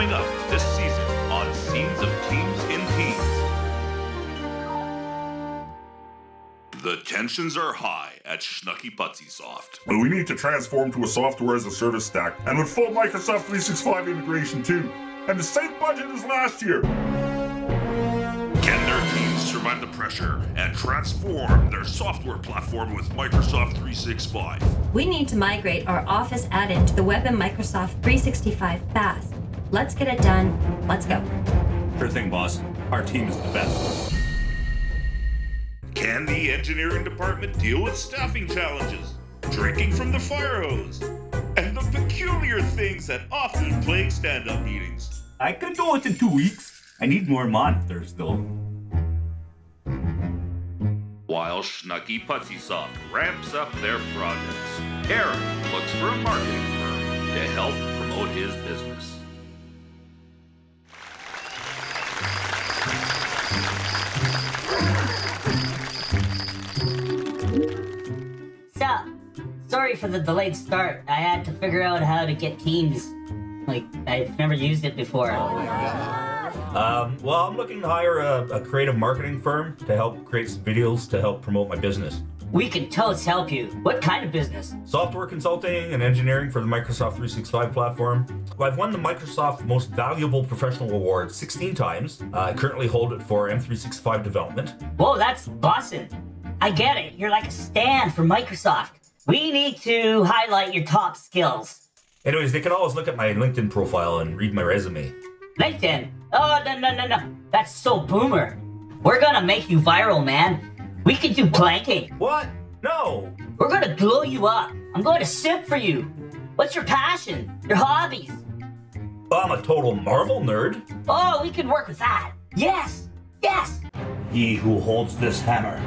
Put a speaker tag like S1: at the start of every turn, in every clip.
S1: Coming up this season on Scenes of Teams in Teams. The tensions are high at Schnucky Putsy Soft.
S2: But we need to transform to a software as a service stack, and with full Microsoft 365 integration too, and the same budget as last year.
S1: Can their teams survive the pressure and transform their software platform with Microsoft 365?
S3: We need to migrate our Office add-in to the web and Microsoft 365 fast. Let's get it done. Let's go.
S4: Sure thing, boss. Our team is the best.
S1: Can the engineering department deal with staffing challenges, drinking from the fire hose, and the peculiar things that often plague stand-up meetings?
S4: I could do it in two weeks. I need more monitors, though.
S1: While Schnucky Putsy Soft ramps up their projects, Eric looks for a marketing firm to help promote his business.
S5: Sorry for the delayed start. I had to figure out how to get Teams. Like, I've never used it before.
S4: Um, well, I'm looking to hire a, a creative marketing firm to help create some videos to help promote my business.
S5: We can totes help you. What kind of business?
S4: Software consulting and engineering for the Microsoft 365 platform. Well, I've won the Microsoft Most Valuable Professional Award 16 times. Uh, I currently hold it for M365 development.
S5: Whoa, that's bussin'. I get it. You're like a stand for Microsoft. We need to highlight your top skills.
S4: Anyways, they can always look at my LinkedIn profile and read my resume.
S5: LinkedIn. Oh, no, no, no, no. That's so boomer. We're gonna make you viral, man. We can do planking.
S4: What? No!
S5: We're gonna glow you up. I'm going to simp for you. What's your passion? Your hobbies?
S4: Oh, I'm a total Marvel nerd.
S5: Oh, we can work with that. Yes, yes.
S6: He who holds this hammer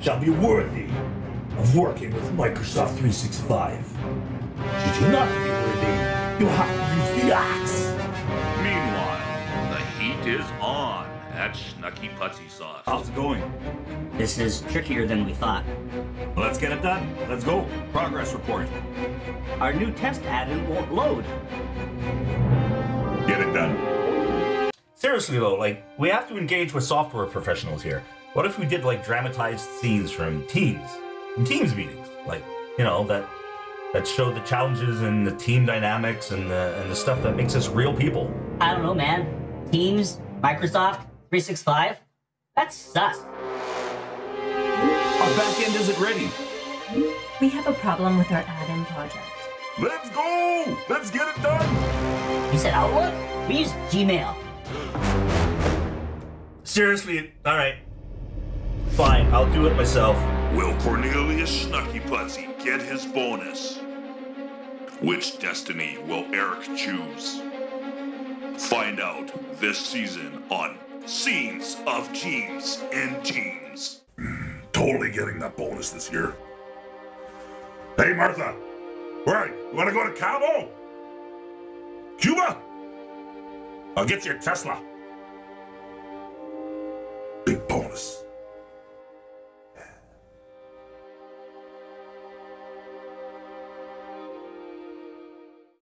S6: shall be worthy of working with Microsoft 365. Should you not be worthy, you have to use the axe.
S1: Meanwhile, the heat is on at Schnucky Putsy Soft.
S4: How's it going?
S5: This is trickier than we thought.
S4: Let's get it done. Let's go. Progress report.
S5: Our new test add-in won't load.
S2: Get it done.
S4: Seriously though, like we have to engage with software professionals here. What if we did like dramatized scenes from Teams, from Teams meetings, like you know that that show the challenges and the team dynamics and the and the stuff that makes us real people.
S5: I don't know, man. Teams, Microsoft, 365? That's sus.
S6: Our back end isn't ready.
S3: We have a problem with our add-in project.
S2: Let's go! Let's get it done!
S5: You said Outlook? We use Gmail.
S4: Seriously, all right. Fine, I'll do it myself.
S1: Will Cornelius Schnucky get his bonus? Which destiny will Eric choose? Find out this season on Scenes of Teams and Teams.
S2: Hmm, totally getting that bonus this year. Hey, Martha! Where you? wanna go to Cabo? Cuba? I'll get you a Tesla. Big bonus.